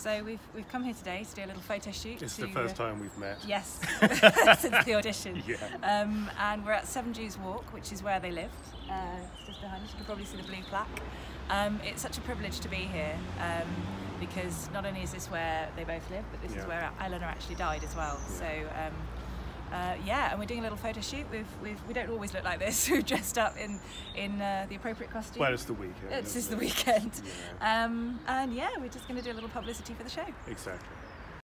So we've we've come here today to do a little photo shoot. It's to, the first uh, time we've met. Yes, since the audition. Yeah. Um, and we're at Seven Jews Walk, which is where they lived. Uh, it's just behind us. You can probably see the blue plaque. Um, it's such a privilege to be here um, because not only is this where they both live, but this Yeah. is where Eleanor actually died as well. So. Uh, yeah, and we're doing a little photo shoot. We've, we've, we don't always look like this. We've dressed up in in uh, the appropriate costume. Well, it's the weekend. it's just isn't the weekend. Yeah. Um, and yeah, we're just going to do a little publicity for the show. Exactly.